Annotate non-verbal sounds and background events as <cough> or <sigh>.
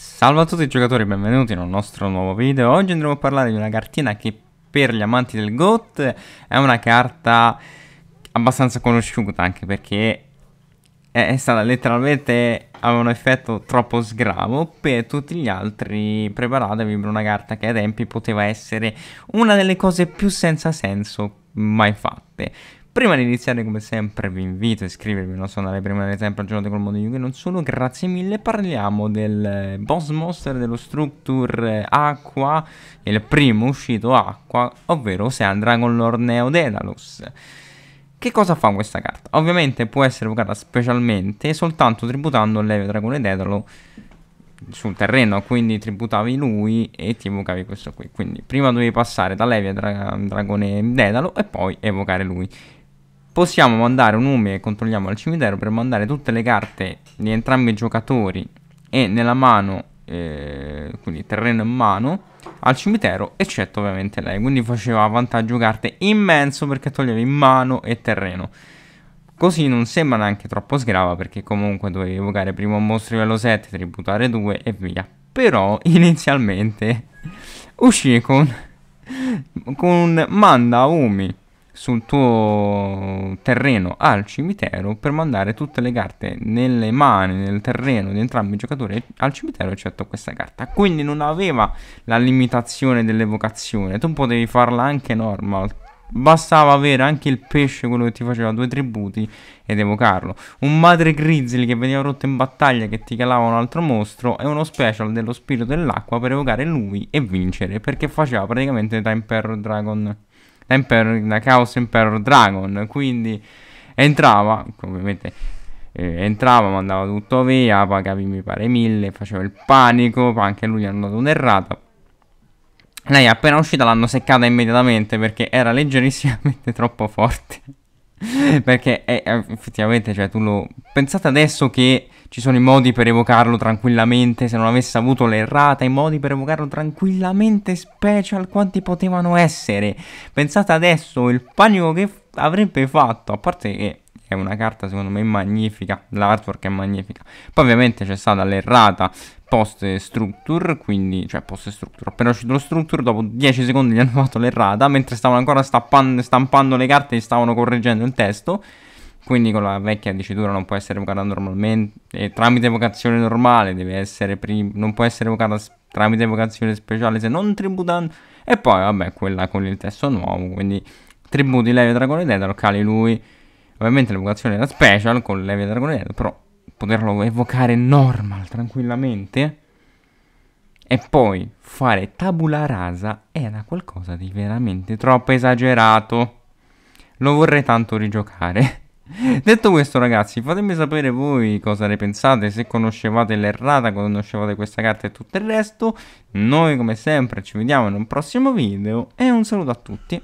Salve a tutti i giocatori, benvenuti nel nostro nuovo video. Oggi andremo a parlare di una cartina che per gli amanti del GOT è una carta abbastanza conosciuta anche perché è stata letteralmente aveva un effetto troppo sgravo per tutti gli altri preparatevi per una carta che ai tempi poteva essere una delle cose più senza senso mai fatte Prima di iniziare, come sempre, vi invito a iscrivervi, non so, andare prima di sempre aggiornati col mondo di Yugi, non solo, grazie mille. Parliamo del eh, boss monster dello Structure Acqua, il primo uscito Acqua, ovvero Ocean Dragon Lord Neo Daedalus. Che cosa fa questa carta? Ovviamente può essere evocata specialmente soltanto tributando Leve Dragone Dedalo sul terreno, quindi tributavi lui e ti evocavi questo qui. Quindi prima dovevi passare da Levia Dra Dragone Dedalo e poi evocare lui possiamo mandare un nome e controlliamo al cimitero per mandare tutte le carte di entrambi i giocatori e nella mano, eh, quindi terreno in mano, al cimitero, eccetto ovviamente lei. Quindi faceva vantaggio carte immenso perché toglieva in mano e terreno. Così non sembra neanche troppo sgrava perché comunque dovevi evocare prima un mostro livello 7, tributare 2 e via. Però <laughs> inizialmente uscì con, con manda Umi sul tuo terreno al cimitero per mandare tutte le carte nelle mani, nel terreno di entrambi i giocatori al cimitero eccetto questa carta. Quindi non aveva la limitazione dell'evocazione, tu potevi farla anche normal. Bastava avere anche il pesce, quello che ti faceva due tributi, ed evocarlo. Un madre grizzly che veniva rotto in battaglia che ti calava un altro mostro e uno special dello spirito dell'acqua per evocare lui e vincere, perché faceva praticamente Time Per Dragon Emperor, da Chaos Emperor Dragon, quindi entrava, ovviamente eh, entrava, mandava tutto via, pagavi mi pare mille, faceva il panico, anche lui gli hanno un'errata. Lei appena uscita l'hanno seccata immediatamente perché era leggerissimamente <laughs> troppo forte. <laughs> perché è, effettivamente, cioè tu lo... Pensate adesso che ci sono i modi per evocarlo tranquillamente, se non avesse avuto l'errata, i modi per evocarlo tranquillamente special, quanti potevano essere? Pensate adesso il panico che avrebbe fatto, a parte che è una carta secondo me magnifica, l'artwork è magnifica. Poi ovviamente c'è stata l'errata post structure, quindi, cioè post structure, appena uscito lo structure, dopo 10 secondi gli hanno fatto l'errata, mentre stavano ancora stampando le carte e stavano correggendo il testo quindi con la vecchia dicitura non può essere evocata normalmente e tramite evocazione normale deve essere prim- non può essere evocata tramite evocazione speciale se non tributando e poi vabbè quella con il testo nuovo quindi tributi Levia Dragone Dead locali lui ovviamente l'evocazione era special con Levia Dragone Dead però poterlo evocare normal tranquillamente e poi fare tabula rasa era qualcosa di veramente troppo esagerato. Lo vorrei tanto rigiocare <laughs> Detto questo ragazzi fatemi sapere voi cosa ne pensate Se conoscevate l'errata, conoscevate questa carta e tutto il resto. Noi come sempre ci vediamo in un prossimo video E un saluto a tutti